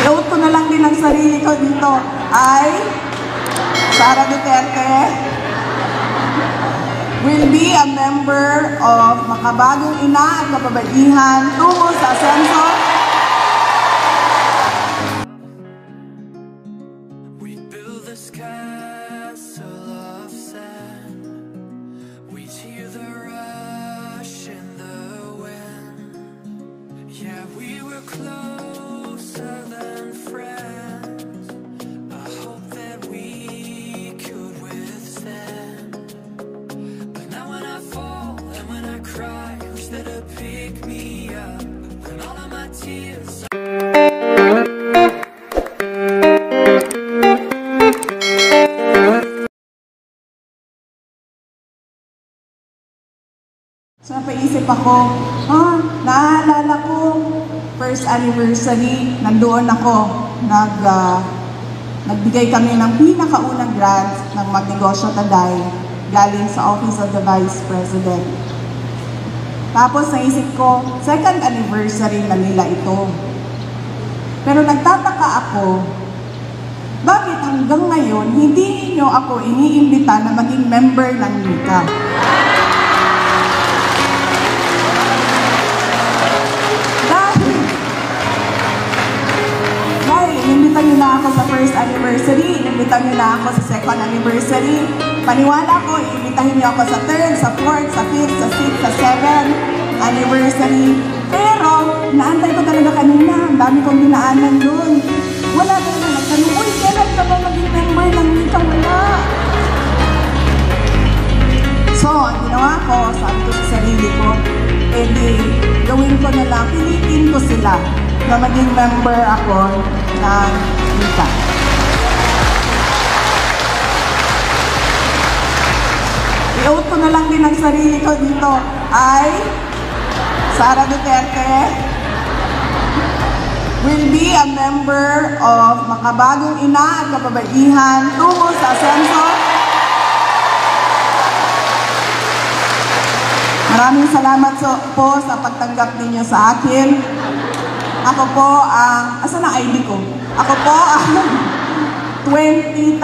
i-out ko na lang din ang sarili ko dito, ay Sara Duterte will be a member of Makabagong Ina at Kapabaihan tungo sa asenso So napaisip ako, ah, naalala ko, first anniversary, nandoon ako, nag, ah, nagbigay kami ng pinakaunang grant ng Magnegosyo Taday galing sa Office of the Vice President. Tapos naisip ko, second anniversary na nila ito. Pero nagtataka ako, bakit hanggang ngayon hindi niyo ako iniimbita na maging member ng NICA? First anniversary, inimbitan niyo na ako sa second anniversary. Paniwala ko, iimbitahin niyo ako sa third, sa fourth, sa fifth, sa sixth, sa seventh anniversary. Pero, naantay ko talaga kanina, ang dami kong dinaanan doon. Wala talaga nagtanong, uy, kailan ka ba maging member ng Nika? Wala. So, ang ginawa ko, sabi ko sa sarili ko, eh di, gawin ko na lang, pilitin ko sila na maging member ako ng Nika. I-out ko na lang din ang sarili ko dito, ay Sara Duterte will be a member of Makabagong Ina at Kapabaihan tungo sa asenso Maraming salamat so, po sa pagtanggap ninyo sa akin. Ako po ang, asa na ID ko? Ako po ang 20,001.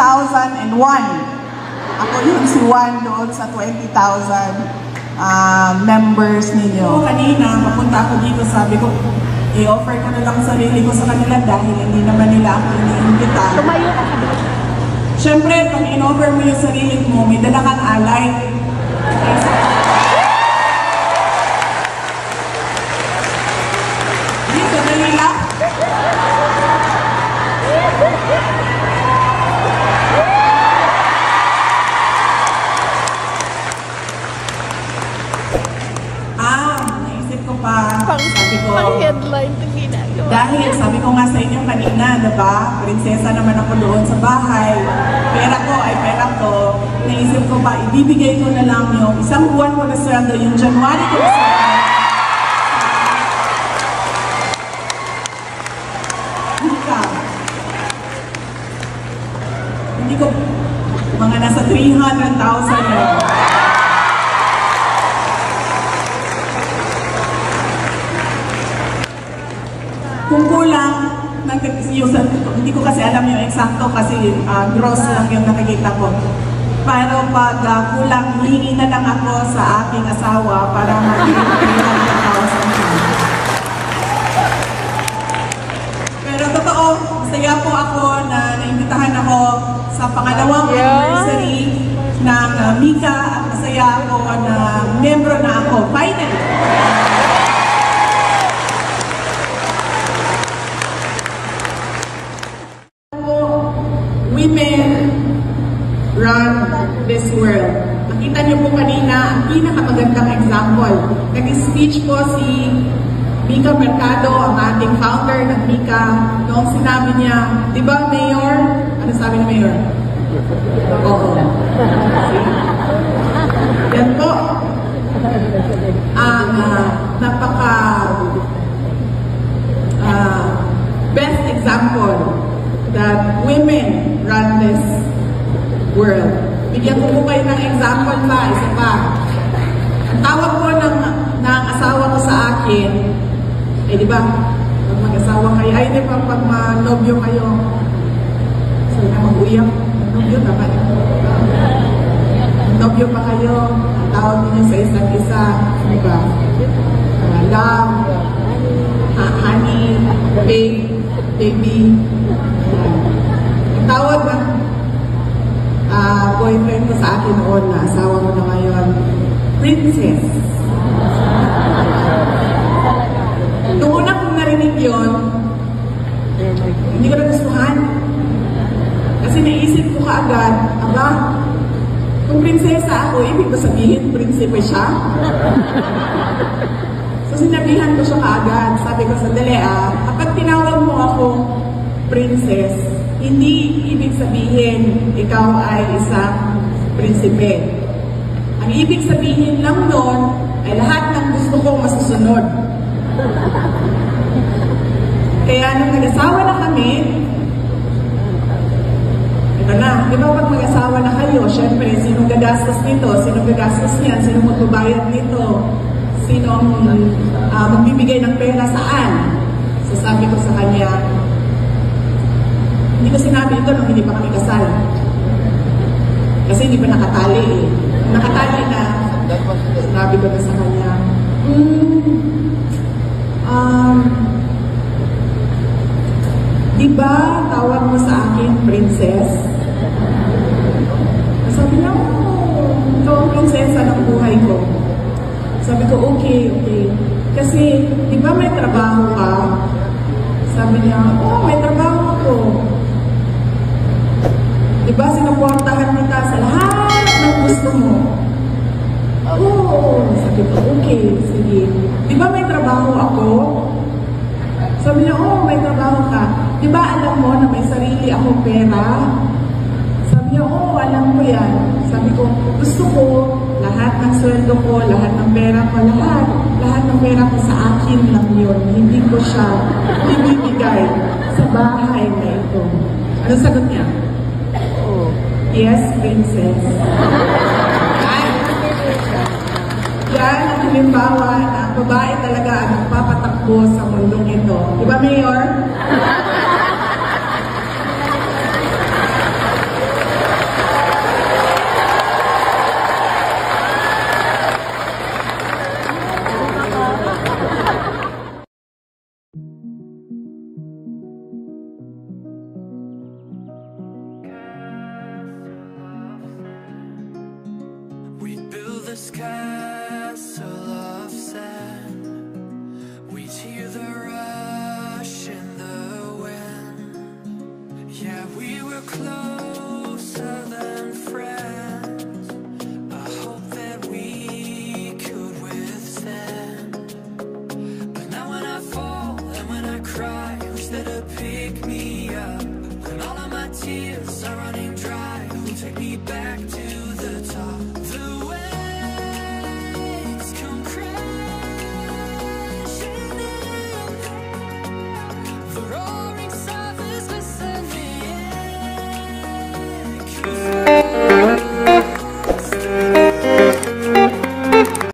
Ako yun si Juan doon sa 20,000 ah, members ninyo. Kanina, papunta ako dito, sabi ko, i-offer ko na lang sarili ko sa kanila dahil hindi naman nila ako iniimbita. Tumayo ka sa Siyempre, pag in-offer mo yung sarili mo, may dala kang alay. Dito, dali lang. Ah, naisip ko pa. pang, Sabi ko, pang headline itong ginagawa. dahil sabi ko nga sa inyo kanina, diba? Prinsesa naman ako doon sa bahay. Pera ko ay pera ko. Naisip ko pa, ibibigay ko na lang yung isang buwan ko na sweldo, yung January ko na. Hindi ko, mga nasa 300,000 na. Kung kulang, ng yung, hindi ko kasi alam yung eksakto kasi ah, gross lang yung nakikita ko. Pero pag ah, kulang, hihingi na lang ako sa aking asawa para maging 300,000. Pero totoo, masaya po ako na naimbitahan ako sa pangalawang anniversary ng ah, Mika at masaya ako na run this world. Nakita niyo po kanina ang pinakamagandang example. Nag-speech po si Mika Mercado, ang ating founder ng Mika, noong sinabi niya, di ba, Mayor? Ano sabi ni Mayor? Oo. Yan po. Ang ah, napaka ah, best example that women run this world. Bigyan ko po kayo ng example pa, isa pa. Ang tawag po ng, ng asawa ko sa akin, eh di ba, pag mag-asawa kayo, ay di ba, pag mag, nobyo kayo. So, na mag-uyak. Nobyo, tama yun. Nobyo pa kayo. Ang tawag ninyo sa isa't isa. Ano ba? Ah, love, ha- honey, babe, baby. Ang tawag ng boyfriend ko sa akin noon na asawa mo na ngayon, princess. Nung una kong narinig yun, hindi ko nagustuhan. Kasi naisip ko kaagad, aba, kung prinsesa ako, ibig ko sabihin, prinsipe siya. so sinabihan ko siya kaagad. Sabi ko, sandali ah, kapag tinawag mo ako princess, hindi ibig sabihin ikaw ay isang prinsipe. Ang ibig sabihin lang noon ay lahat ng gusto kong masusunod. Kaya nung nag-asawa na kami, ito na, di ba pag mag-asawa na kayo, syempre, sinong gagastos nito, sinong gagastos niyan, sinong magbabayad nito, sinong ah, magbibigay ng pera saan. So ko sa kanya, hindi ko sinabi ito nung hindi pa kami kasal. Kasi hindi pa nakatali eh. Nakatali na, sinabi ko na sa kanya, hmm, um, di ba tawag mo sa akin princess? Sabi niya, oo, ikaw ang prinsesa ng buhay ko. Sabi ko, okay, okay. Kasi, di ba may trabaho ka? Sabi niya, oo, may trabaho ako. Di ba sinuportahan kita sa lahat ng gusto mo? Oo, sabi ko, okay, sige. Di ba may trabaho ako? Oo, may trabaho ka. Di ba alam mo na may sarili akong pera? Sabi niya, oo, alam ko yan. Sabi ko, gusto ko, lahat ng sweldo ko, lahat ng pera ko, lahat, lahat ng pera ko sa akin lang yun. Hindi ko siya ibibigay sa bahay na ito. Ano sagot niya? Yes, princess. Yan. Ang halimbawa na ang babae talaga ang nagpapatakbo sa mundong ito. Di ba, Mayor? We